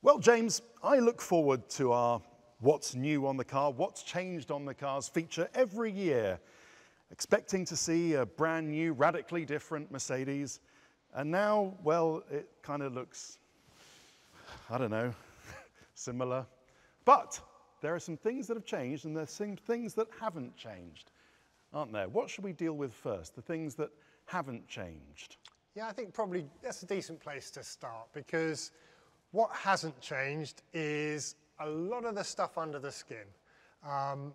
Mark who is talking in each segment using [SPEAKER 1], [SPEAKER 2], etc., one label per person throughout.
[SPEAKER 1] Well, James, I look forward to our What's New on the Car, What's Changed on the Cars feature every year, expecting to see a brand new, radically different Mercedes. And now, well, it kind of looks, I don't know, similar. But there are some things that have changed and there's some things that haven't changed, aren't there? What should we deal with first? The things that haven't changed.
[SPEAKER 2] Yeah, I think probably that's a decent place to start because what hasn't changed is a lot of the stuff under the skin. Um,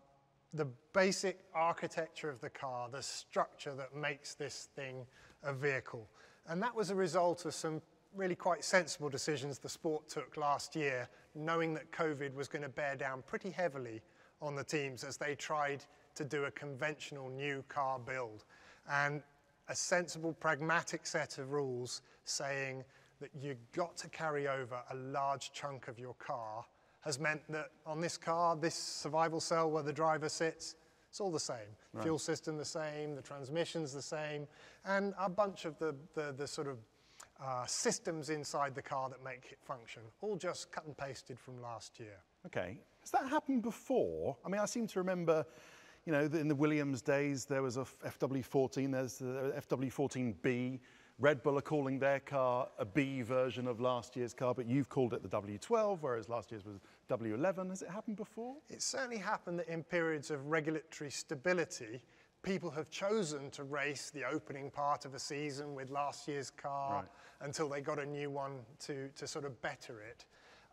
[SPEAKER 2] the basic architecture of the car, the structure that makes this thing a vehicle. And that was a result of some really quite sensible decisions the sport took last year, knowing that COVID was going to bear down pretty heavily on the teams as they tried to do a conventional new car build. And a sensible, pragmatic set of rules saying that you've got to carry over a large chunk of your car has meant that on this car, this survival cell where the driver sits, it's all the same. Right. Fuel system the same, the transmission's the same, and a bunch of the, the, the sort of uh, systems inside the car that make it function, all just cut and pasted from last year.
[SPEAKER 1] Okay. Has that happened before? I mean, I seem to remember, you know, in the Williams days, there was a FW14, there's the FW14B, Red Bull are calling their car a B version of last year's car, but you've called it the W12, whereas last year's was W11. Has it happened before?
[SPEAKER 2] It certainly happened that in periods of regulatory stability, people have chosen to race the opening part of a season with last year's car right. until they got a new one to, to sort of better it.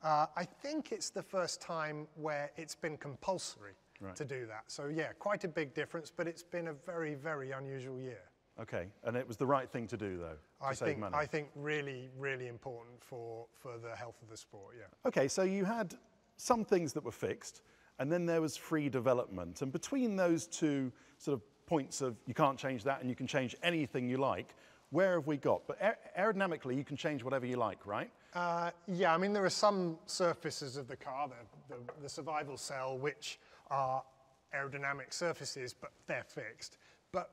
[SPEAKER 2] Uh, I think it's the first time where it's been compulsory right. to do that. So yeah, quite a big difference, but it's been a very, very unusual year.
[SPEAKER 1] Okay, and it was the right thing to do, though, to
[SPEAKER 2] I
[SPEAKER 1] save
[SPEAKER 2] think,
[SPEAKER 1] money.
[SPEAKER 2] I think really, really important for, for the health of the sport, yeah.
[SPEAKER 1] Okay, so you had some things that were fixed, and then there was free development. And between those two sort of points of you can't change that and you can change anything you like, where have we got? But aerodynamically, you can change whatever you like, right?
[SPEAKER 2] Uh, yeah, I mean, there are some surfaces of the car, the, the, the survival cell, which are aerodynamic surfaces, but they're fixed. But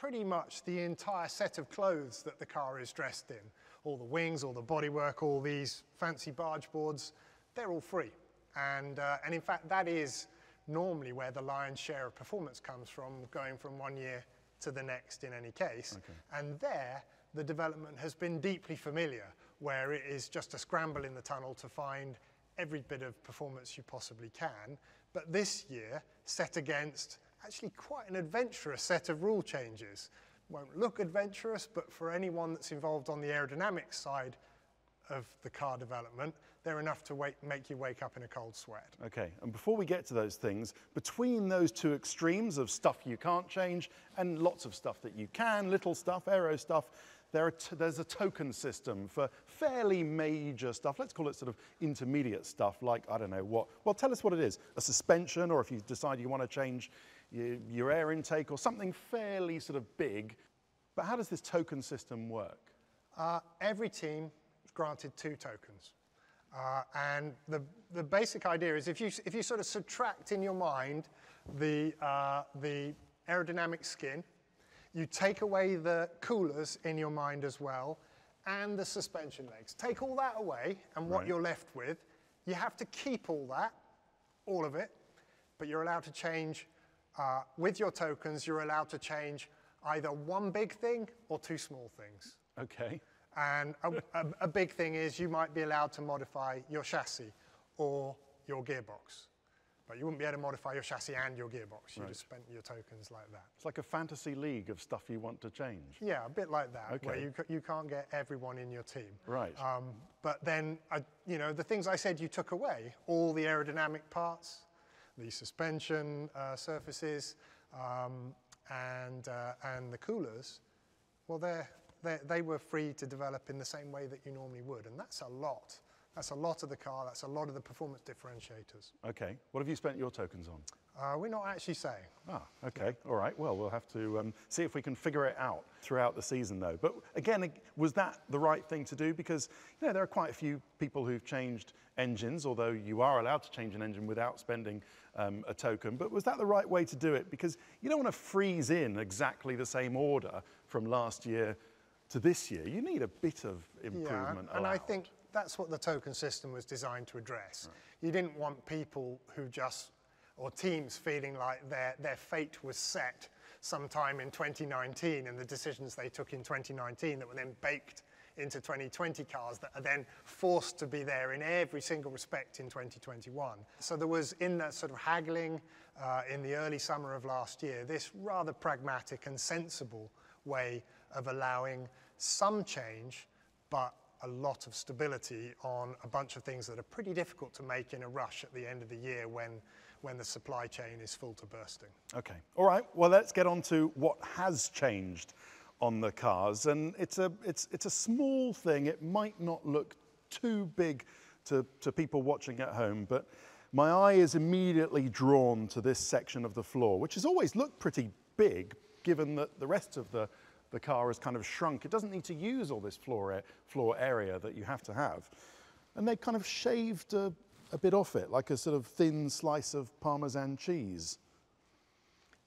[SPEAKER 2] pretty much the entire set of clothes that the car is dressed in. All the wings, all the bodywork, all these fancy barge boards, they're all free. And, uh, and in fact, that is normally where the lion's share of performance comes from, going from one year to the next in any case. Okay. And there, the development has been deeply familiar, where it is just a scramble in the tunnel to find every bit of performance you possibly can. But this year, set against actually quite an adventurous set of rule changes. Won't look adventurous, but for anyone that's involved on the aerodynamics side of the car development, they're enough to make you wake up in a cold sweat.
[SPEAKER 1] Okay, and before we get to those things, between those two extremes of stuff you can't change and lots of stuff that you can, little stuff, aero stuff, there there's a token system for fairly major stuff. Let's call it sort of intermediate stuff like, I don't know what. Well, tell us what it is. A suspension, or if you decide you want to change your, your air intake or something fairly sort of big. But how does this token system work?
[SPEAKER 2] Uh, every team is granted two tokens. Uh, and the, the basic idea is if you, if you sort of subtract in your mind the, uh, the aerodynamic skin, you take away the coolers in your mind as well, and the suspension legs. Take all that away, and what right. you're left with, you have to keep all that, all of it, but you're allowed to change uh, with your tokens, you're allowed to change either one big thing or two small things.
[SPEAKER 1] Okay.
[SPEAKER 2] And a, a, a, big thing is you might be allowed to modify your chassis or your gearbox. But you wouldn't be able to modify your chassis and your gearbox. You right. just spent your tokens like that.
[SPEAKER 1] It's like a fantasy league of stuff you want to change.
[SPEAKER 2] Yeah, a bit like that, okay. where you, you can't get everyone in your team.
[SPEAKER 1] Right. Um,
[SPEAKER 2] but then, uh, you know, the things I said you took away, all the aerodynamic parts, the suspension uh, surfaces um, and, uh, and the coolers, well, they're, they're, they were free to develop in the same way that you normally would. And that's a lot. That's a lot of the car. That's a lot of the performance differentiators.
[SPEAKER 1] Okay. What have you spent your tokens on?
[SPEAKER 2] Uh, we're not actually saying.
[SPEAKER 1] Ah, okay. All right. Well, we'll have to um, see if we can figure it out throughout the season, though. But again, was that the right thing to do? Because you know there are quite a few people who've changed engines, although you are allowed to change an engine without spending um, a token. But was that the right way to do it? Because you don't want to freeze in exactly the same order from last year to this year. You need a bit of improvement.
[SPEAKER 2] Yeah, and
[SPEAKER 1] allowed.
[SPEAKER 2] I think that's what the token system was designed to address. You didn't want people who just, or teams feeling like their, their fate was set sometime in 2019 and the decisions they took in 2019 that were then baked into 2020 cars that are then forced to be there in every single respect in 2021. So there was, in that sort of haggling uh, in the early summer of last year, this rather pragmatic and sensible way of allowing some change, but a lot of stability on a bunch of things that are pretty difficult to make in a rush at the end of the year when, when the supply chain is full to bursting.
[SPEAKER 1] Okay. All right. Well, let's get on to what has changed on the cars. And it's a, it's, it's a small thing. It might not look too big to, to people watching at home, but my eye is immediately drawn to this section of the floor, which has always looked pretty big, given that the rest of the, the car has kind of shrunk. It doesn't need to use all this floor, floor area that you have to have. And they kind of shaved a, a bit off it, like a sort of thin slice of Parmesan cheese.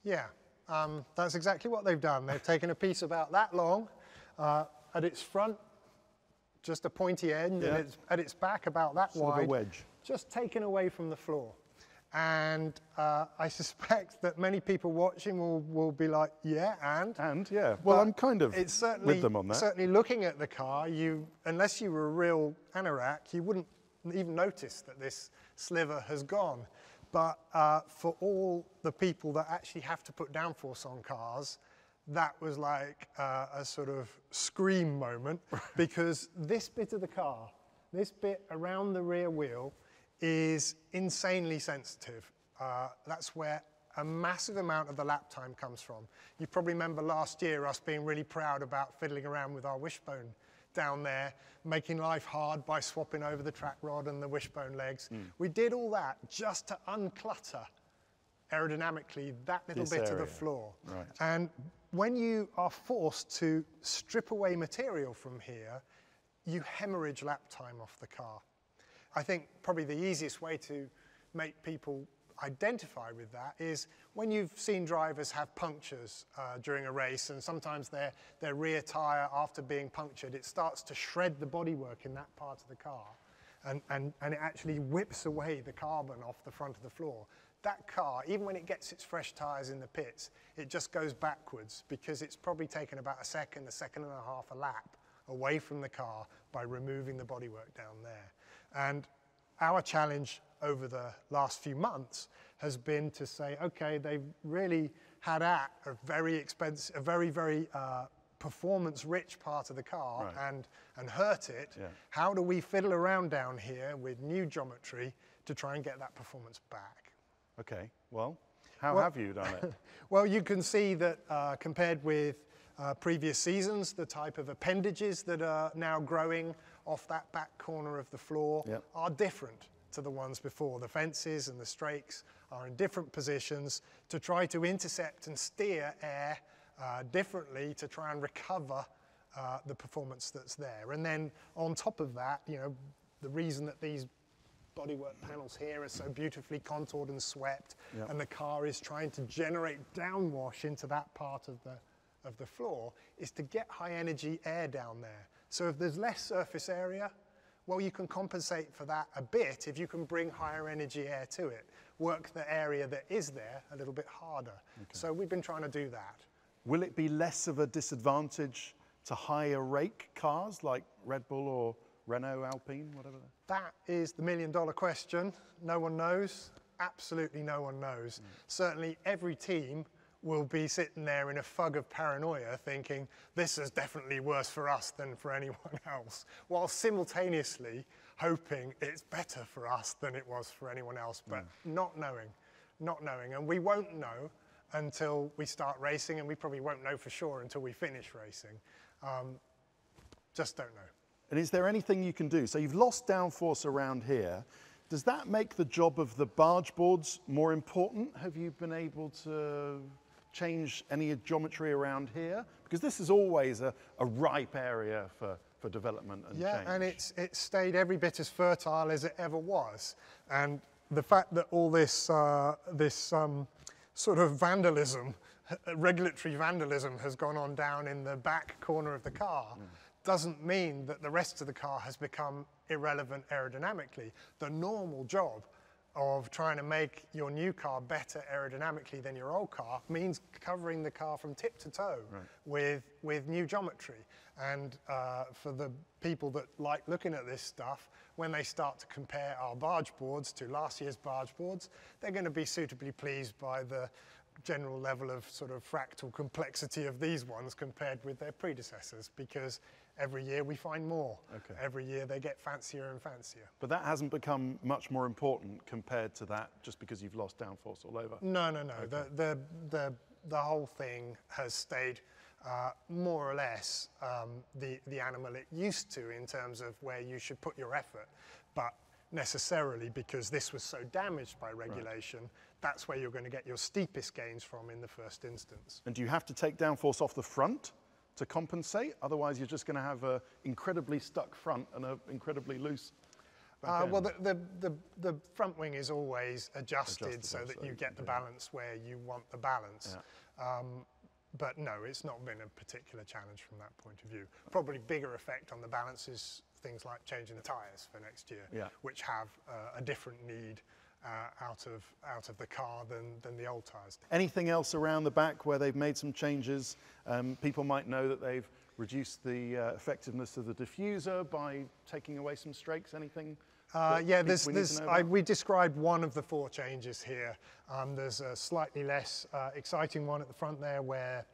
[SPEAKER 2] Yeah, um, that's exactly what they've done. They've taken a piece about that long, uh, at its front, just a pointy end,
[SPEAKER 1] Yeah.
[SPEAKER 2] and it's, at its back about that
[SPEAKER 1] Sort of a
[SPEAKER 2] wide.
[SPEAKER 1] wedge.
[SPEAKER 2] Just taken away from the floor. And uh, I suspect that many people watching will, will be like, yeah, and?
[SPEAKER 1] And yeah, well,
[SPEAKER 2] But
[SPEAKER 1] I'm kind of
[SPEAKER 2] it's certainly,
[SPEAKER 1] with them on that.
[SPEAKER 2] Certainly looking at the car, you, unless you were a real anorak, you wouldn't even notice that this sliver has gone. But uh, for all the people that actually have to put downforce on cars, that was like uh, a sort of scream moment because this bit of the car, this bit around the rear wheel, is insanely sensitive. Uh, that's where a massive amount of the lap time comes from. You probably remember last year us being really proud about fiddling around with our wishbone down there, making life hard by swapping over the track rod and the wishbone legs. We did all that just to unclutter aerodynamically that little
[SPEAKER 1] This
[SPEAKER 2] bit of the floor.
[SPEAKER 1] Right.
[SPEAKER 2] And when you are forced to strip away material from here, you hemorrhage lap time off the car. I think probably the easiest way to make people identify with that is when you've seen drivers have punctures uh, during a race and sometimes their, their rear tyre after being punctured, it starts to shred the bodywork in that part of the car and, and, and it actually whips away the carbon off the front of the floor. That car, even when it gets its fresh tyres in the pits, it just goes backwards because it's probably taken about a second, a second and a half a lap away from the car by removing the bodywork down there. And our challenge over the last few months has been to say, okay, they've really had at a very expensive, a very, very uh, performance-rich part of the car
[SPEAKER 1] Right.
[SPEAKER 2] and, and hurt it.
[SPEAKER 1] Yeah.
[SPEAKER 2] How do we fiddle around down here with new geometry to try and get that performance back?
[SPEAKER 1] Okay, well, how
[SPEAKER 2] Well-
[SPEAKER 1] have you done it?
[SPEAKER 2] Well, you can see that uh, compared with uh, previous seasons, the type of appendages that are now growing off that back corner of the floor
[SPEAKER 1] Yep.
[SPEAKER 2] are different to the ones before. The fences and the strakes are in different positions to try to intercept and steer air uh, differently to try and recover uh, the performance that's there. And then on top of that, you know, the reason that these bodywork panels here are so beautifully contoured and swept,
[SPEAKER 1] Yep.
[SPEAKER 2] and the car is trying to generate downwash into that part of the, of the floor, is to get high energy air down there. So if there's less surface area, well, you can compensate for that a bit if you can bring higher energy air to it, work the area that is there a little bit harder. So we've been trying to do that.
[SPEAKER 1] Will it be less of a disadvantage to higher rake cars like Red Bull or Renault Alpine, whatever?
[SPEAKER 2] That is the million dollar question. No one knows. Absolutely no one knows. Hmm. Certainly every team will be sitting there in a fug of paranoia thinking this is definitely worse for us than for anyone else, while simultaneously hoping it's better for us than it was for anyone else, but not knowing, not knowing. And we won't know until we start racing, and we probably won't know for sure until we finish racing. Um, just don't know.
[SPEAKER 1] And is there anything you can do? So you've lost downforce around here. Does that make the job of the barge boards more important? Have you been able to change any geometry around here? Because this is always a, a ripe area for, for development and
[SPEAKER 2] Yeah,
[SPEAKER 1] change.
[SPEAKER 2] and it's it's stayed every bit as fertile as it ever was. And the fact that all this uh, this um, sort of vandalism, regulatory vandalism, has gone on down in the back corner of the car, doesn't mean that the rest of the car has become irrelevant aerodynamically. The normal job of trying to make your new car better aerodynamically than your old car means covering the car from tip to toe
[SPEAKER 1] Right.
[SPEAKER 2] with, with new geometry. And uh, for the people that like looking at this stuff, when they start to compare our barge boards to last year's barge boards, they're going to be suitably pleased by the general level of sort of fractal complexity of these ones compared with their predecessors because every year we find more.
[SPEAKER 1] Okay.
[SPEAKER 2] Every year they get fancier and fancier.
[SPEAKER 1] But that hasn't become much more important compared to that just because you've lost downforce all over.
[SPEAKER 2] No, no, no. The, the, the, the whole thing has stayed uh, more or less um, the, the animal it used to in terms of where you should put your effort. But necessarily because this was so damaged by regulation, that's where you're going to get your steepest gains from in the first instance.
[SPEAKER 1] And do you have to take downforce off the front to compensate? Otherwise, you're just going to have an incredibly stuck front and an incredibly loose
[SPEAKER 2] Uh, well, the, the, the, the front wing is always adjusted so that
[SPEAKER 1] so
[SPEAKER 2] you get the
[SPEAKER 1] yeah.
[SPEAKER 2] balance where you want the balance. Um, but no, it's not been a particular challenge from that point of view. Probably bigger effect on the balance is things like changing the tyres for next year,
[SPEAKER 1] Yeah.
[SPEAKER 2] which have uh, a different need uh, out, of, out of the car than, than the old tyres.
[SPEAKER 1] Anything else around the back where they've made some changes? Um, people might know that they've reduced the uh, effectiveness of the diffuser by taking away some strakes. Anything?
[SPEAKER 2] Uh, yeah, there's,
[SPEAKER 1] we
[SPEAKER 2] there's, I, we described one of the four changes here. Um, there's a slightly less uh, exciting one at the front there where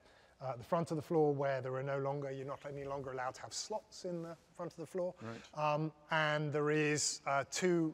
[SPEAKER 2] uh, the front of the floor where there are no longer, you're not any longer allowed to have slots in the front of the floor. Um, and there is uh, two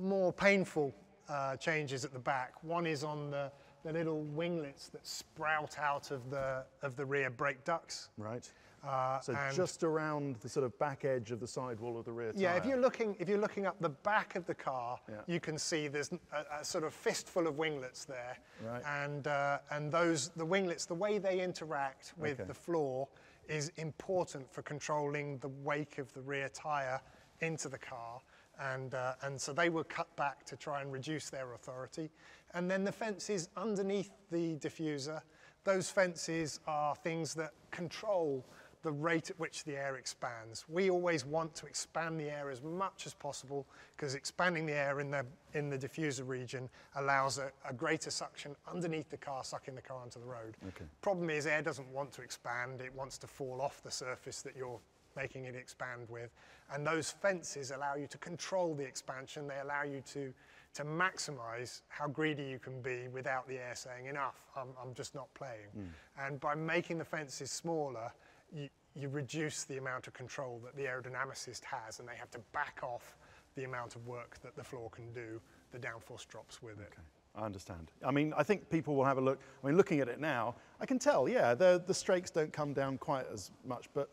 [SPEAKER 2] more painful uh, changes at the back. One is on the, the little winglets that sprout out of the, of the rear brake ducts.
[SPEAKER 1] Right.
[SPEAKER 2] Uh,
[SPEAKER 1] So just around the sort of back edge of the sidewall of the rear
[SPEAKER 2] Yeah, if you're looking if you're looking up the back of the car,
[SPEAKER 1] Yeah.
[SPEAKER 2] you can see there's a, a sort of fistful of winglets there,
[SPEAKER 1] Right.
[SPEAKER 2] and uh, and those the winglets, the way they interact with
[SPEAKER 1] Okay.
[SPEAKER 2] the floor is important for controlling the wake of the rear tire into the car, and uh, and so they were cut back to try and reduce their authority, and then the fences underneath the diffuser, those fences are things that control the rate at which the air expands. We always want to expand the air as much as possible because expanding the air in the, in the diffuser region allows a, a greater suction underneath the car, sucking the car onto the road.
[SPEAKER 1] Okay.
[SPEAKER 2] Problem is air doesn't want to expand, it wants to fall off the surface that you're making it expand with. And those fences allow you to control the expansion, they allow you to, to maximize how greedy you can be without the air saying, enough, I'm, I'm just not playing. Mm. And by making the fences smaller, you, you reduce the amount of control that the aerodynamicist has, and they have to back off the amount of work that the floor can do. The downforce drops with it.
[SPEAKER 1] I understand. I mean, I think people will have a look. I mean, looking at it now, I can tell, yeah, the, the strakes don't come down quite as much, but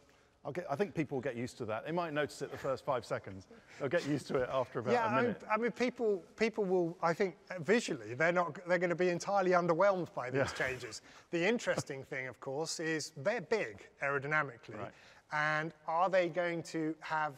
[SPEAKER 1] get, I think people will get used to that. They might notice it the first five seconds. They'll get used to it after about
[SPEAKER 2] yeah,
[SPEAKER 1] a
[SPEAKER 2] I mean,
[SPEAKER 1] minute.
[SPEAKER 2] I mean, people, people will. I think visually, they're not. They're going to be entirely underwhelmed by these changes. The interesting thing, of course, is they're big aerodynamically,
[SPEAKER 1] Right.
[SPEAKER 2] and are they going to have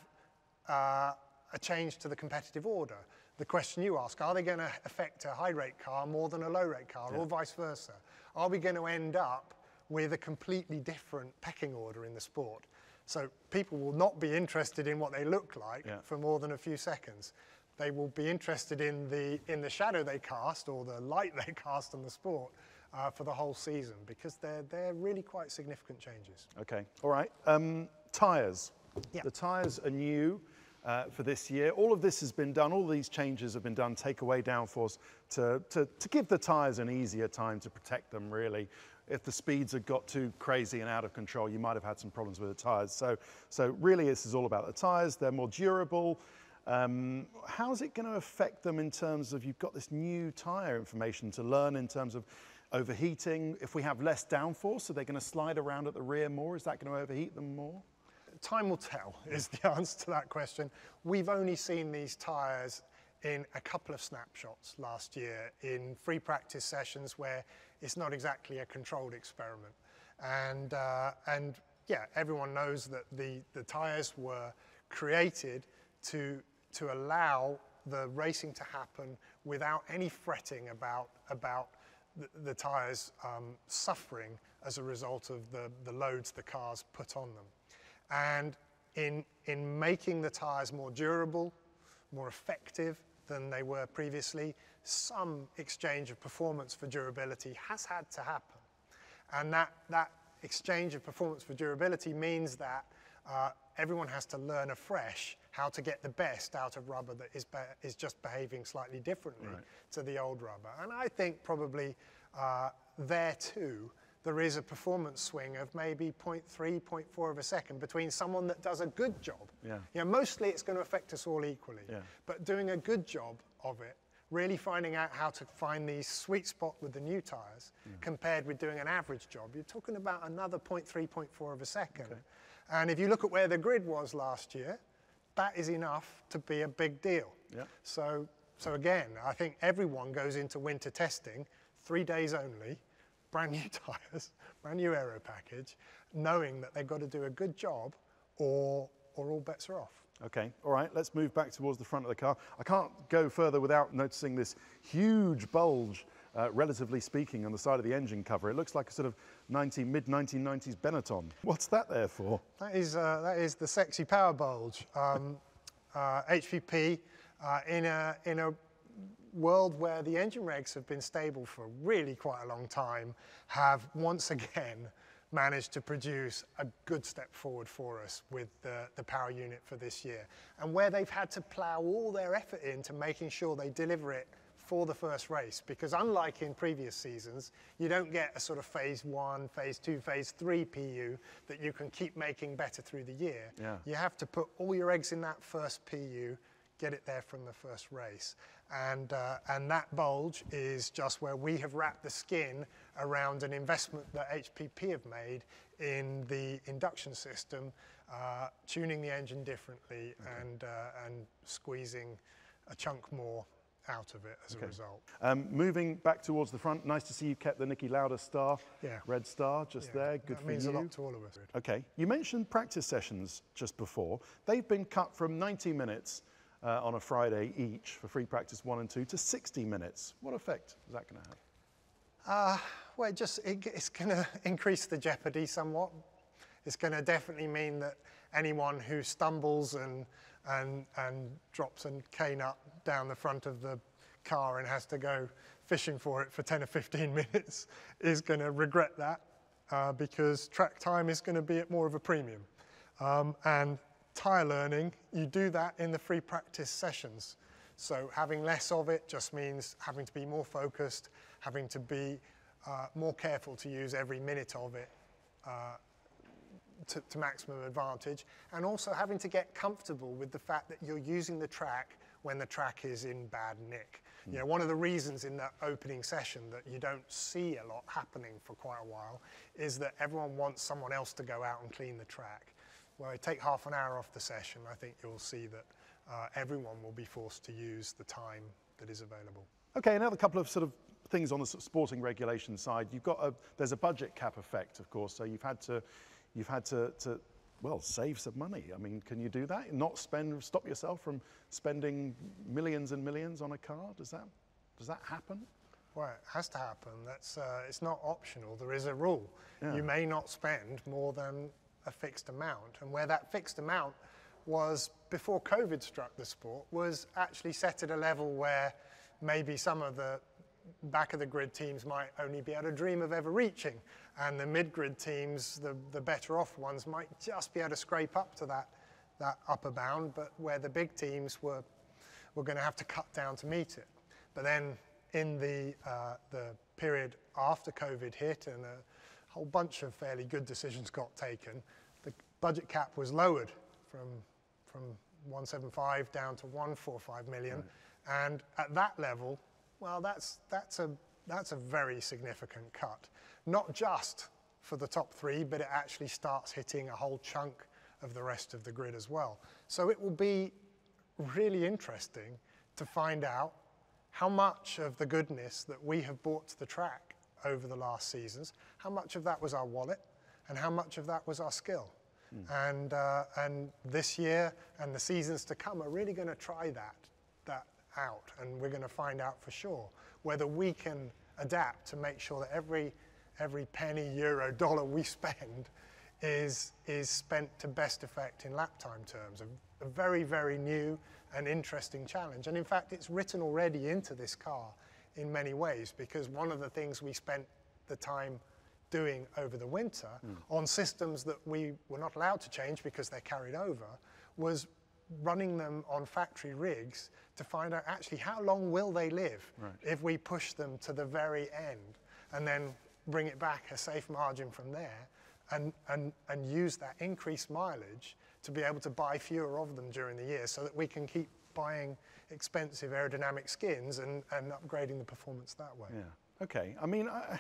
[SPEAKER 2] uh, a change to the competitive order? The question you ask: Are they going to affect a high-rake car more than a low-rake car, or vice versa? Are we going to end up with a completely different pecking order in the sport? So people will not be interested in what they look like
[SPEAKER 1] Yeah.
[SPEAKER 2] for more than a few seconds. They will be interested in the, in the shadow they cast or the light they cast on the sport uh, for the whole season because they're, they're really quite significant changes.
[SPEAKER 1] Okay, all right. Um, tyres.
[SPEAKER 2] Yeah.
[SPEAKER 1] The tyres are new uh, for this year. All of this has been done, all these changes have been done, take away downforce to, to, to give the tyres an easier time to protect them, really. If the speeds had got too crazy and out of control, you might have had some problems with the tyres. So, so really, this is all about the tyres. They're more durable. Um, how's it going to affect them in terms of you've got this new tyre information to learn in terms of overheating? If we have less downforce, are they going to slide around at the rear more? Is that going to overheat them more?
[SPEAKER 2] Time will tell is the answer to that question. We've only seen these tyres in a couple of snapshots last year in free practice sessions where it's not exactly a controlled experiment. And, uh, and yeah, everyone knows that the, the tyres were created to, to allow the racing to happen without any fretting about, about the, the tyres um, suffering as a result of the, the loads the cars put on them. And in, in making the tyres more durable, more effective than they were previously, some exchange of performance for durability has had to happen. And that, that exchange of performance for durability means that uh, everyone has to learn afresh how to get the best out of rubber that is, is just behaving slightly differently right. to the old rubber. And I think probably uh, there too, there is a performance swing of maybe 0.3, 0.4 of a second between someone that does a good job. Yeah. You know, mostly it's going to affect us all equally, yeah. but doing a good job of it really finding out how to find the sweet spot with the new tyres mm. compared with doing an average job, you're talking about another 0.3, 0.4 of a second. Okay. And if you look at where the grid was last year, that is enough to be a big deal. Yeah. So, so again, I think everyone goes into winter testing, three days only, brand new tyres, brand new aero package, knowing that they've got to do a good job or, or all bets are off.
[SPEAKER 1] Okay, all right, let's move back towards the front of the car. I can't go further without noticing this huge bulge, uh, relatively speaking, on the side of the engine cover. It looks like a sort of 90, mid-1990s Benetton. What's that there for?
[SPEAKER 2] That is, uh, that is the sexy power bulge. Um, uh, HPP, uh, in, a, in a world where the engine regs have been stable for really quite a long time, have once again managed to produce a good step forward for us with the, the power unit for this year. And where they've had to plough all their effort into making sure they deliver it for the first race, because unlike in previous seasons, you don't get a sort of phase one, phase two, phase three PU that you can keep making better through the year. Yeah. You have to put all your eggs in that first PU, get it there from the first race. And, uh, and that bulge is just where we have wrapped the skin around an investment that HPP have made in the induction system, uh, tuning the engine differently okay. and, uh, and squeezing a chunk more out of it as okay. a result. Um,
[SPEAKER 1] moving back towards the front, nice to see you've kept the Niki Lauda star, yeah. red star just yeah. there, good
[SPEAKER 2] that
[SPEAKER 1] for
[SPEAKER 2] means
[SPEAKER 1] you.
[SPEAKER 2] a lot to all of us.
[SPEAKER 1] Okay, you mentioned practice sessions just before. They've been cut from 90 minutes uh, on a Friday each for free practice one and two to 60 minutes. What effect is that going to have?
[SPEAKER 2] Uh, well, it just it, it's going to increase the jeopardy somewhat. It's going to definitely mean that anyone who stumbles and and and drops a K nut down the front of the car and has to go fishing for it for 10 or 15 minutes is going to regret that uh, because track time is going to be at more of a premium. Um, and tyre learning, you do that in the free practice sessions. So having less of it just means having to be more focused, having to be uh, more careful to use every minute of it uh, to, to, maximum advantage, and also having to get comfortable with the fact that you're using the track when the track is in bad nick. Mm. You know, one of the reasons in that opening session that you don't see a lot happening for quite a while is that everyone wants someone else to go out and clean the track. Well, take half an hour off the session, I think you'll see that uh, everyone will be forced to use the time that is available.
[SPEAKER 1] Okay, another couple of sort of things on the sporting regulation side. You've got a, there's a budget cap effect, of course, so you've had to, you've had to, to well, save some money. I mean, can you do that? Not spend, stop yourself from spending millions and millions on a car? Does that, does that happen?
[SPEAKER 2] Well, it has to happen. That's, uh, it's not optional. There is a rule. Yeah. You may not spend more than a fixed amount. And where that fixed amount was before COVID struck the sport was actually set at a level where maybe some of the back of the grid teams might only be able to dream of ever reaching. And the mid grid teams, the, the better off ones, might just be able to scrape up to that, that upper bound, but where the big teams were, were going to have to cut down to meet it. But then in the, uh, the period after COVID hit and a whole bunch of fairly good decisions got taken, the budget cap was lowered from, from 175 down to 145 million. Right. And at that level, well, that's, that's, a, that's a very significant cut. Not just for the top three, but it actually starts hitting a whole chunk of the rest of the grid as well. So it will be really interesting to find out how much of the goodness that we have brought to the track over the last seasons, how much of that was our wallet and how much of that was our skill. Mm. And, uh, and this year and the seasons to come are really going to try that, that out. And we're going to find out for sure whether we can adapt to make sure that every, every penny, euro, dollar we spend is, is spent to best effect in lap time terms. A, a very, very new and interesting challenge. And in fact, it's written already into this car in many ways because one of the things we spent the time doing over the winter mm. on systems that we were not allowed to change because they're carried over was running them on factory rigs to find out actually how long will they live right. if we push them to the very end and then bring it back a safe margin from there and, and, and use that increased mileage to be able to buy fewer of them during the year so that we can keep buying expensive aerodynamic skins and, and upgrading the performance that way.
[SPEAKER 1] Yeah. Okay. I mean, I,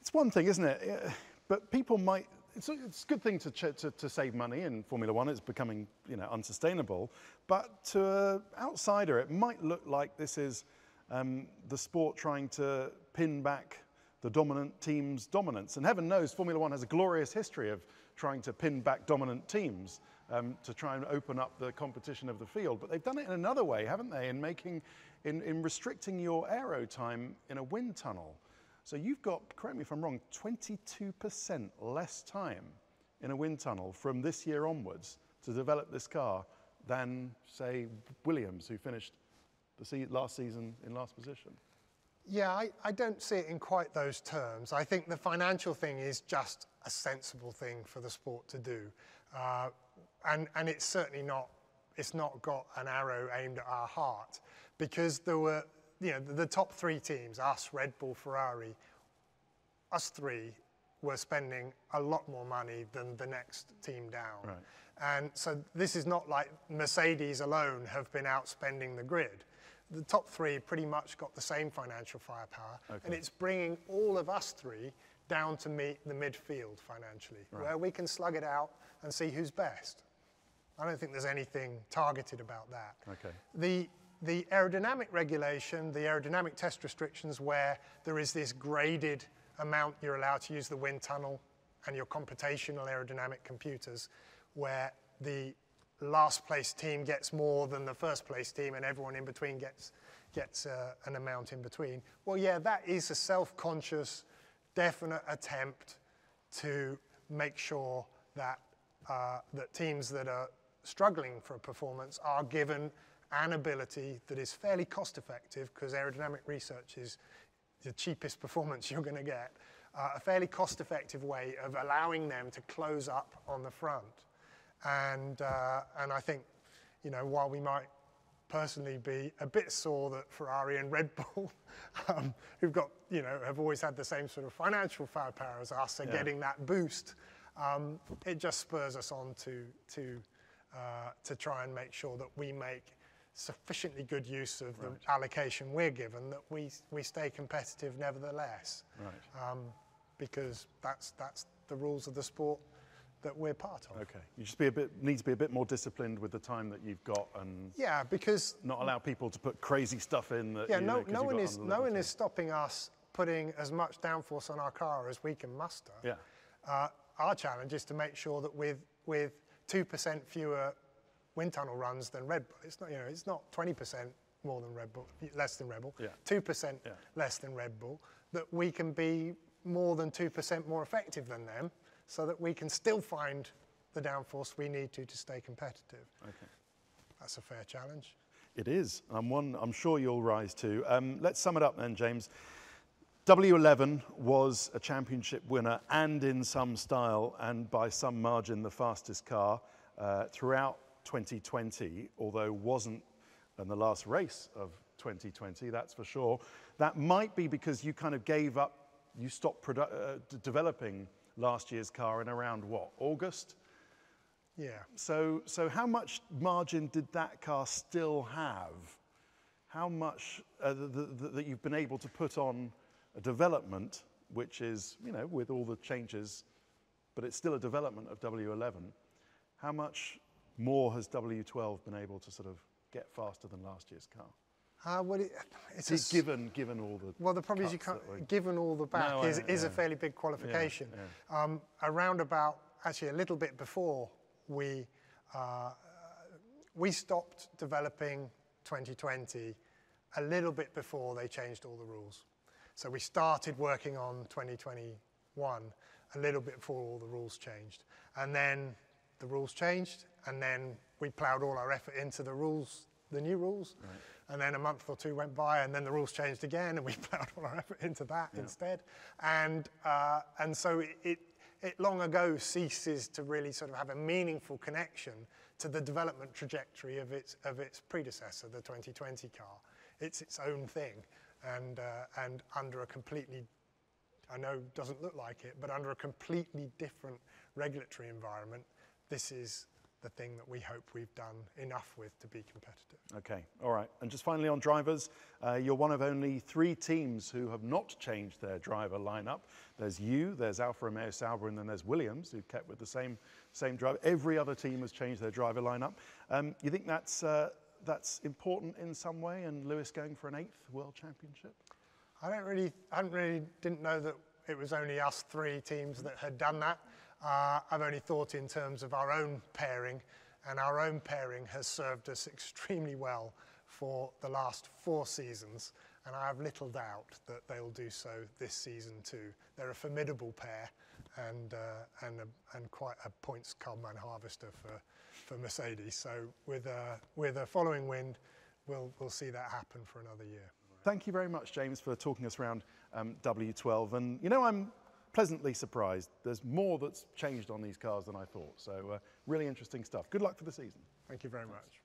[SPEAKER 1] it's one thing, isn't it? Uh, but people might. It's a, it's a good thing to, to, to, save money in Formula One. It's becoming, you know, unsustainable. But to an outsider, it might look like this is um, the sport trying to pin back the dominant team's dominance. And heaven knows Formula One has a glorious history of trying to pin back dominant teams um, to try and open up the competition of the field. But they've done it in another way, haven't they? In making, in, in restricting your aero time in a wind tunnel. So you've got, correct me if I'm wrong, 22% less time in a wind tunnel from this year onwards to develop this car than, say, Williams, who finished the se last season in last position.
[SPEAKER 2] Yeah, I, I, don't see it in quite those terms. I think the financial thing is just a sensible thing for the sport to do. Uh, and, and it's certainly not, it's not got an arrow aimed at our heart because there were, you know, the, the top three teams, us, Red Bull, Ferrari, us three were spending a lot more money than the next team down. Right. And so this is not like Mercedes alone have been outspending the grid the top three pretty much got the same financial firepower, okay. and it's bringing all of us three down to meet the midfield financially, right. where we can slug it out and see who's best. I don't think there's anything targeted about that.
[SPEAKER 1] Okay.
[SPEAKER 2] The, the aerodynamic regulation, the aerodynamic test restrictions, where there is this graded amount you're allowed to use the wind tunnel and your computational aerodynamic computers, where the last place team gets more than the first place team and everyone in between gets, gets uh, an amount in between. Well, yeah, that is a self-conscious, definite attempt to make sure that, uh, that teams that are struggling for performance are given an ability that is fairly cost effective because aerodynamic research is the cheapest performance you're going to get, uh, a fairly cost effective way of allowing them to close up on the front. And, uh, and I think, you know, while we might personally be a bit sore that Ferrari and Red Bull, um, who've got, you know, have always had the same sort of financial firepower as us, are yeah. getting that boost. Um, it just spurs us on to, to, uh, to try and make sure that we make sufficiently good use of right. the allocation we're given that we, we stay competitive nevertheless.
[SPEAKER 1] Right. Um,
[SPEAKER 2] because that's, that's the rules of the sport that we're part of.
[SPEAKER 1] Okay, you just be a bit need to be a bit more disciplined with the time that you've got, and
[SPEAKER 2] yeah, because
[SPEAKER 1] not allow people to put crazy stuff in. That
[SPEAKER 2] yeah, you, no, no one is no one is stopping us putting as much downforce on our car as we can muster.
[SPEAKER 1] Yeah, uh,
[SPEAKER 2] our challenge is to make sure that with with two percent fewer wind tunnel runs than Red Bull, it's not you know it's not twenty percent more than Red Bull, less than Red Bull, two yeah. percent yeah. less than Red Bull, that we can be more than two percent more effective than them so that we can still find the downforce we need to to stay competitive.
[SPEAKER 1] Okay.
[SPEAKER 2] That's a fair challenge.
[SPEAKER 1] It is, and one I'm sure you'll rise to. Um, let's sum it up then, James. W11 was a championship winner and in some style and by some margin the fastest car uh, throughout 2020, although wasn't in the last race of 2020, that's for sure. That might be because you kind of gave up, you stopped uh, developing last year's car in around what, August?
[SPEAKER 2] Yeah.
[SPEAKER 1] So, so how much margin did that car still have? How much uh, that you've been able to put on a development, which is, you know, with all the changes, but it's still a development of W11. How much more has W12 been able to sort of get faster than last year's car?
[SPEAKER 2] Uh, well, it,
[SPEAKER 1] it's given given all the
[SPEAKER 2] well the problem is you can't given all the back no, is, is yeah. a fairly big qualification. Yeah, yeah. Um, around about actually a little bit before we uh, we stopped developing 2020 a little bit before they changed all the rules. So we started working on 2021 a little bit before all the rules changed. And then the rules changed, and then we ploughed all our effort into the rules, the new rules. Right. And then a month or two went by, and then the rules changed again, and we ploughed all our effort into that yeah. instead. And, uh, and so it, it, it long ago ceases to really sort of have a meaningful connection to the development trajectory of its, of its predecessor, the 2020 car. It's its own thing, and, uh, and under a completely, I know doesn't look like it, but under a completely different regulatory environment, this is the thing that we hope we've done enough with to be competitive.
[SPEAKER 1] Okay, all right. And just finally on drivers, uh, you're one of only three teams who have not changed their driver lineup. There's you, there's Alfa Romeo Sauber, and then there's Williams, who kept with the same, same driver. Every other team has changed their driver lineup. Um, you think that's, uh, that's important in some way, and Lewis going for an eighth world championship?
[SPEAKER 2] I don't really, I really didn't know that it was only us three teams that had done that. Uh, I've only thought in terms of our own pairing, and our own pairing has served us extremely well for the last four seasons, and I have little doubt that they'll do so this season too. They're a formidable pair and, uh, and, a, and quite a points common harvester for, for Mercedes. So with a, with a following wind, we'll, we'll see that happen for another year.
[SPEAKER 1] Thank you very much, James, for talking us around um, W12. And you know, I'm pleasantly surprised. There's more that's changed on these cars than I thought. So uh, really interesting stuff. Good luck for the season.
[SPEAKER 2] Thank you very much.